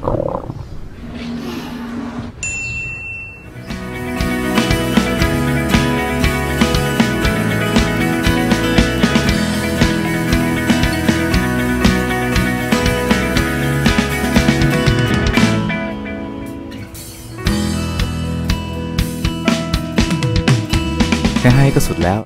แค่ให้ก็สุดแล้ว